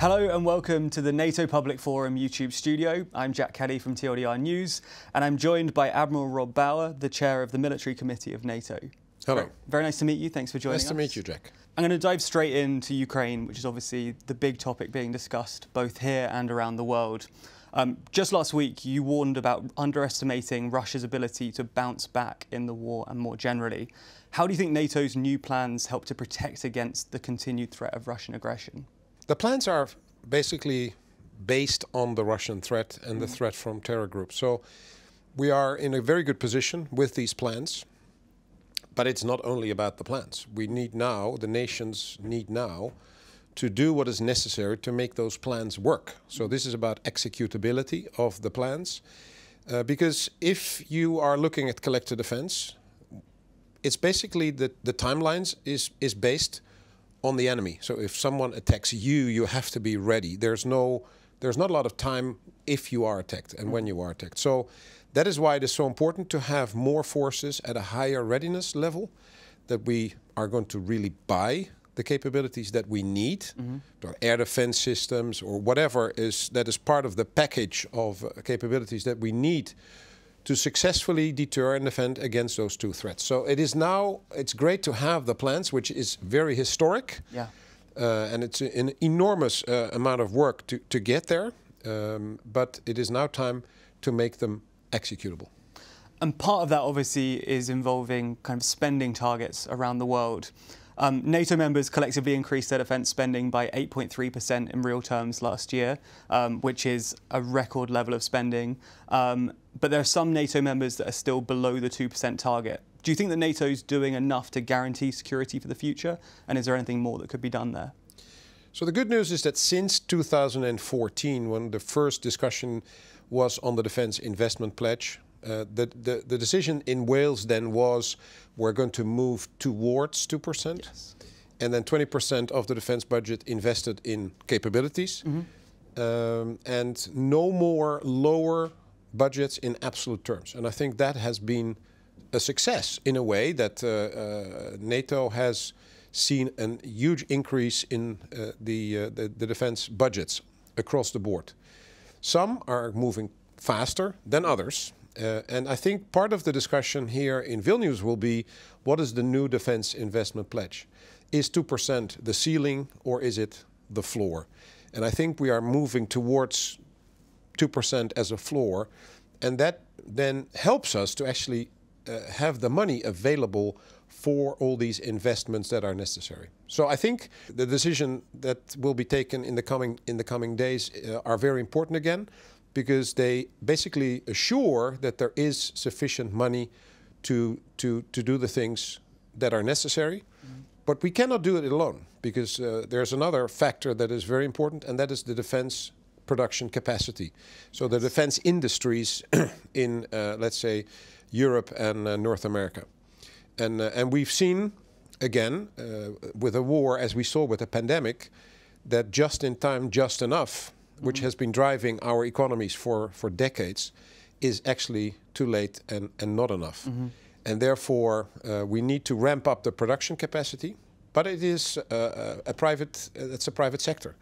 Hello and welcome to the NATO Public Forum YouTube studio. I'm Jack Kelly from TLDR News, and I'm joined by Admiral Rob Bauer, the chair of the Military Committee of NATO. Hello. Very nice to meet you. Thanks for joining nice us. Nice to meet you, Jack. I'm going to dive straight into Ukraine, which is obviously the big topic being discussed both here and around the world. Um, just last week, you warned about underestimating Russia's ability to bounce back in the war and more generally. How do you think NATO's new plans help to protect against the continued threat of Russian aggression? The plans are basically based on the Russian threat and the threat from terror groups. So we are in a very good position with these plans. But it's not only about the plans. We need now, the nations need now, to do what is necessary to make those plans work. So this is about executability of the plans. Uh, because if you are looking at collective defense, it's basically that the timelines is, is based on the enemy. So if someone attacks you, you have to be ready. There's no, there's not a lot of time if you are attacked and when you are attacked. So that is why it is so important to have more forces at a higher readiness level, that we are going to really buy the capabilities that we need, mm -hmm. air defense systems or whatever is that is part of the package of uh, capabilities that we need to successfully deter and defend against those two threats. So it is now, it's great to have the plans, which is very historic. Yeah. Uh, and it's an enormous uh, amount of work to, to get there. Um, but it is now time to make them executable. And part of that obviously is involving kind of spending targets around the world. Um, NATO members collectively increased their defence spending by 8.3% in real terms last year, um, which is a record level of spending. Um, but there are some NATO members that are still below the 2% target. Do you think that NATO is doing enough to guarantee security for the future? And is there anything more that could be done there? So the good news is that since 2014, when the first discussion was on the defence investment pledge, uh, the, the, the, decision in Wales then was we're going to move towards 2%. Yes. And then 20% of the defense budget invested in capabilities. Mm -hmm. um, and no more lower budgets in absolute terms. And I think that has been a success in a way that uh, uh, NATO has seen a huge increase in uh, the, uh, the, the defense budgets across the board. Some are moving faster than others. Uh, and I think part of the discussion here in Vilnius will be what is the new defense investment pledge? Is 2% the ceiling or is it the floor? And I think we are moving towards 2% as a floor. And that then helps us to actually uh, have the money available for all these investments that are necessary. So I think the decision that will be taken in the coming in the coming days uh, are very important again because they basically assure that there is sufficient money to, to, to do the things that are necessary. Mm -hmm. But we cannot do it alone because uh, there's another factor that is very important, and that is the defense production capacity. So the defense industries in, uh, let's say, Europe and uh, North America. And, uh, and we've seen, again, uh, with a war, as we saw with the pandemic, that just in time, just enough which mm -hmm. has been driving our economies for, for decades, is actually too late and, and not enough. Mm -hmm. And therefore, uh, we need to ramp up the production capacity. But it is uh, uh a private, uh, it's a private sector.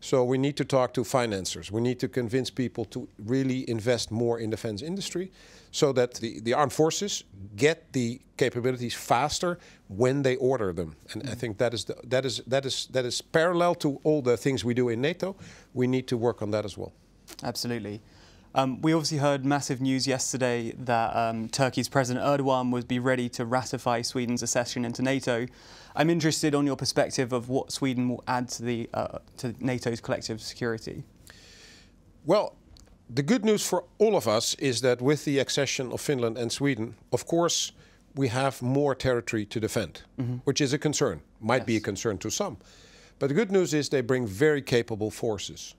So we need to talk to financiers. We need to convince people to really invest more in defense industry so that the, the armed forces get the capabilities faster when they order them. And mm -hmm. I think that is, the, that, is, that, is, that is parallel to all the things we do in NATO. We need to work on that as well. Absolutely. Um, we obviously heard massive news yesterday that um, Turkey's President Erdogan would be ready to ratify Sweden's accession into NATO. I'm interested on your perspective of what Sweden will add to, the, uh, to NATO's collective security. Well, the good news for all of us is that with the accession of Finland and Sweden, of course, we have more territory to defend, mm -hmm. which is a concern, might yes. be a concern to some. But the good news is they bring very capable forces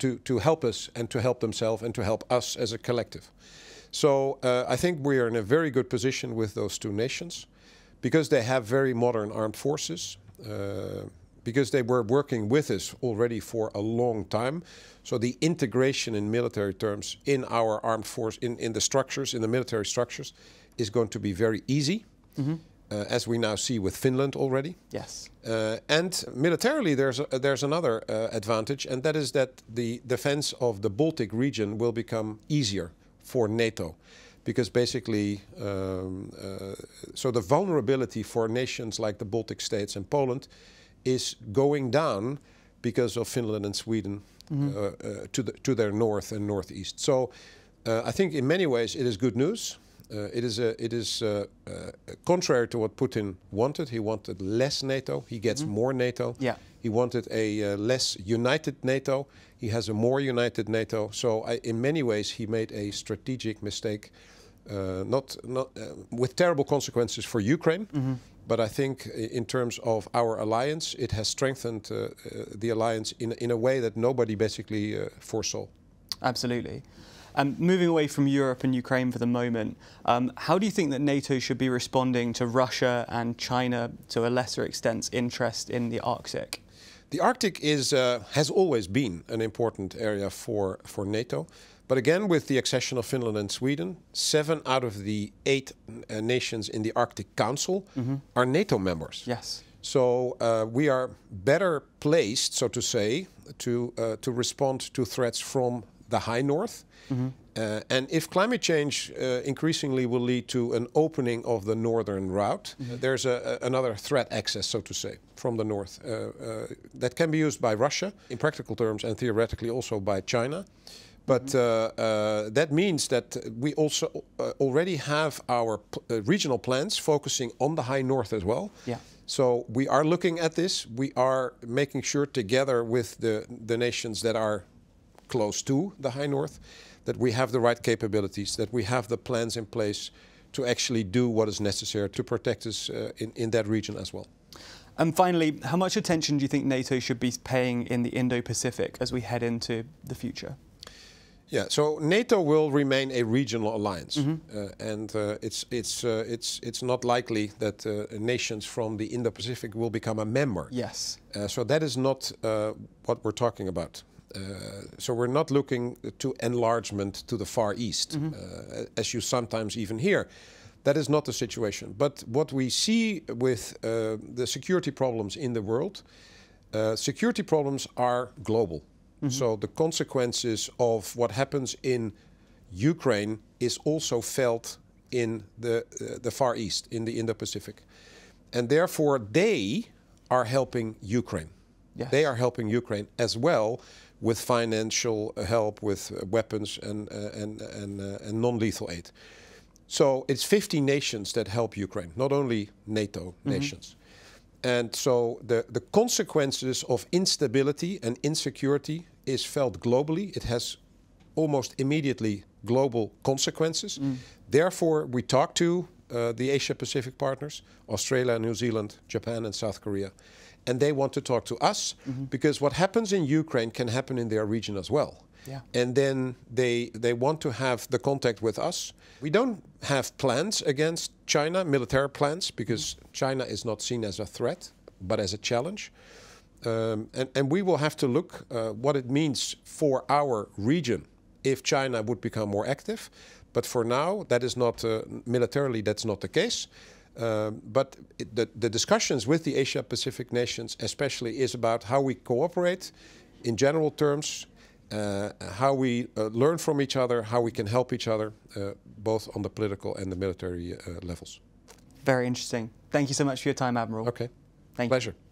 to, to help us and to help themselves and to help us as a collective. So uh, I think we are in a very good position with those two nations because they have very modern armed forces. Uh, because they were working with us already for a long time. So the integration in military terms in our armed force, in, in the structures, in the military structures, is going to be very easy. Mm -hmm. Uh, as we now see with Finland already. Yes. Uh, and militarily, there's a, there's another uh, advantage, and that is that the defense of the Baltic region will become easier for NATO, because basically, um, uh, so the vulnerability for nations like the Baltic states and Poland is going down because of Finland and Sweden mm -hmm. to the, to their north and northeast. So, I think in many ways it is good news. Uh, it is, a, it is uh, uh, contrary to what Putin wanted. He wanted less NATO. He gets mm -hmm. more NATO. Yeah. He wanted a less united NATO. He has a more united NATO. So I, in many ways, he made a strategic mistake, not, not with terrible consequences for Ukraine. Mm -hmm. But I think in terms of our alliance, it has strengthened uh, uh, the alliance in, in a way that nobody basically uh, foresaw. Absolutely. Um, moving away from Europe and Ukraine for the moment, um, how do you think that NATO should be responding to Russia and China, to a lesser extent, interest in the Arctic? The Arctic is, uh, has always been an important area for, for NATO. But again, with the accession of Finland and Sweden, seven out of the eight uh, nations in the Arctic Council mm -hmm. are NATO members. Yes. So uh, we are better placed, so to say, to, uh, to respond to threats from the high north. Mm -hmm. uh, and if climate change uh, increasingly will lead to an opening of the northern route, mm -hmm. there's a, a, another threat access, so to say, from the north uh, uh, that can be used by Russia in practical terms and theoretically also by China. But mm -hmm. that means that we also already have our regional plans focusing on the high north as well. Yeah. So we are looking at this. We are making sure together with the, the nations that are close to the high north, that we have the right capabilities, that we have the plans in place to actually do what is necessary to protect us uh, in, in that region as well. And finally, how much attention do you think NATO should be paying in the Indo-Pacific as we head into the future? Yeah, so NATO will remain a regional alliance, mm -hmm. uh, and uh, it's it's uh, it's it's not likely that uh, nations from the Indo-Pacific will become a member. Yes. Uh, so that is not uh, what we're talking about. Uh, so we're not looking to enlargement to the Far East, mm -hmm. as you sometimes even hear. That is not the situation. But what we see with uh, the security problems in the world, security problems are global. Mm -hmm. So the consequences of what happens in Ukraine is also felt in the uh, the Far East, in the Indo-Pacific, and therefore they are helping Ukraine. Yes. They are helping Ukraine as well with financial help, with weapons and, and, and, uh, and non-lethal aid. So it's 50 nations that help Ukraine, not only NATO mm -hmm. nations. And so the, the consequences of instability and insecurity is felt globally. It has almost immediately global consequences. Mm. Therefore, we talk to uh, the Asia Pacific partners, Australia, New Zealand, Japan, and South Korea and they want to talk to us mm -hmm. because what happens in Ukraine can happen in their region as well. Yeah. And then they they want to have the contact with us. We don't have plans against China, military plans, because mm -hmm. China is not seen as a threat, but as a challenge. Um, and, and we will have to look uh, what it means for our region if China would become more active. But for now, that is not uh, militarily. That's not the case. Um, but it, the, the, discussions with the Asia Pacific nations, especially, is about how we cooperate in general terms, uh, how we uh, learn from each other, how we can help each other, uh, both on the political and the military uh, levels. Very interesting. Thank you so much for your time, Admiral. Okay. Thank Pleasure. You.